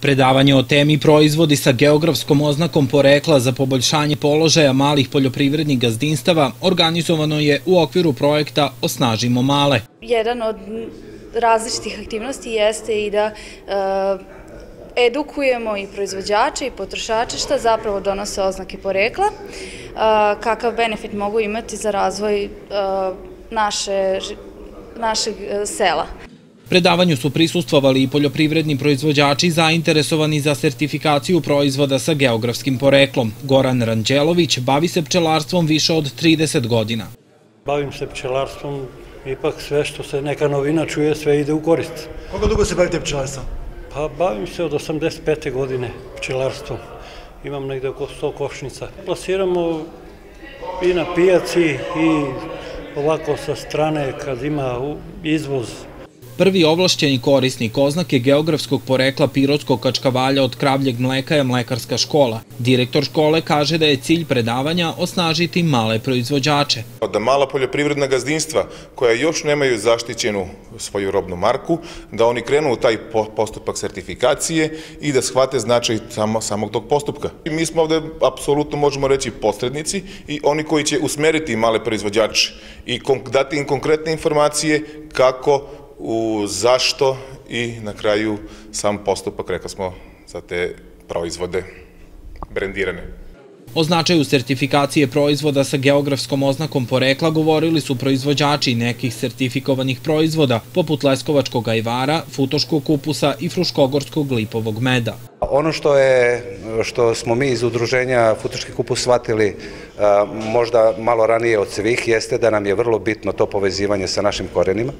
Predavanje o temi proizvodi sa geografskom oznakom porekla za poboljšanje položaja malih poljoprivrednih gazdinstava organizovano je u okviru projekta Osnažimo male. Jedan od različitih aktivnosti jeste i da e, edukujemo i proizvođače i potrošače šta zapravo donose oznake porekla, e, kakav benefit mogu imati za razvoj e, naše, našeg sela. Predavanju su prisustvovali i poljoprivredni proizvođači zainteresovani za sertifikaciju proizvoda sa geografskim poreklom. Goran Ranđelović bavi se pčelarstvom više od 30 godina. Bavim se pčelarstvom, ipak sve što se neka novina čuje, sve ide u korist. Koliko dugo se bavite pčelarstvom? Pa bavim se od 85. godine pčelarstvom. Imam negde oko 100 košnica. Plasiramo i na pijaci i ovako sa strane kad ima izvoz Prvi ovlašćeni korisnik oznake geografskog porekla pirotskog kačkavalja od kravljeg mleka je mlekarska škola. Direktor škole kaže da je cilj predavanja osnažiti male proizvođače. Da mala poljoprivredna gazdinstva koja još nemaju zaštićenu svoju robnu marku, da oni krenu u taj postupak sertifikacije i da shvate značaj samog tog postupka. Mi smo ovde, apsolutno možemo reći, posrednici i oni koji će usmeriti male proizvođače i dati im konkretne informacije kako u zašto i na kraju sam postupak, rekao smo, za te proizvode brendirane. O značaju sertifikacije proizvoda sa geografskom oznakom porekla govorili su proizvođači nekih sertifikovanih proizvoda, poput leskovačkog ajvara, futoškog kupusa i fruškogorskog lipovog meda. Ono što, je, što smo mi iz udruženja Futoški kupus shvatili možda malo ranije od svih jeste da nam je vrlo bitno to povezivanje sa našim korenima,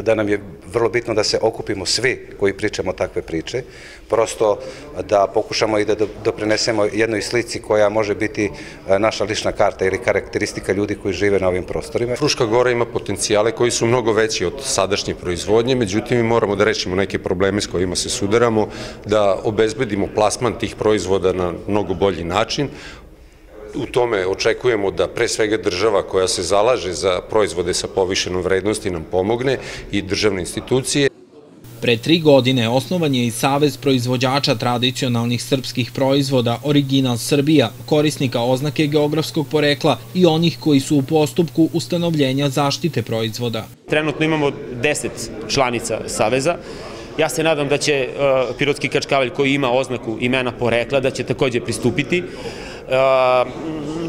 da nam je vrlo bitno da se okupimo svi koji pričamo takve priče, prosto da pokušamo i da doprinesemo jednoj slici koja može biti e, naša lična karta ili karakteristika ljudi koji žive na ovim prostorima. Fruška Gora ima potencijale koji su mnogo veći od sadašnje proizvodnje, međutim mi moramo da rešimo neke probleme s kojima se sudaramo, da obezbedimo plasman tih proizvoda na mnogo bolji način, u tome očekujemo da pre svega država koja se zalaže za proizvode sa povišenom vrednosti nam pomogne i državne institucije. Pre tri godine osnovan je i Savez proizvođača tradicionalnih srpskih proizvoda Original Srbija, korisnika oznake geografskog porekla i onih koji su u postupku ustanovljenja zaštite proizvoda. Trenutno imamo 10 članica Saveza. Ja se nadam da će uh, Pirotski kačkavalj koji ima oznaku imena porekla da će takođe pristupiti.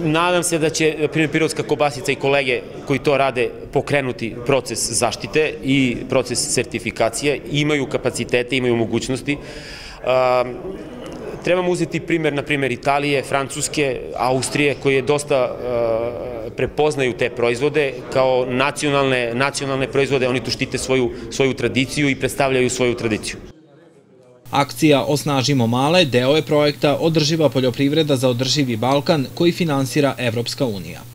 Nadam se da će, Pirotska kobasica i kolege koji to rade pokrenuti proces zaštite i proces sertifikacije, imaju kapacitete, imaju mogućnosti. Trebamo uzeti primjer, na primjer, Italije, Francuske, Austrije, koje dosta prepoznaju te proizvode kao nacionalne, nacionalne proizvode, oni tu štite svoju, svoju tradiciju i predstavljaju svoju tradiciju. Akcija Osnažimo male deo je projekta Održiva poljoprivreda za održivi Balkan koji finansira Evropska unija.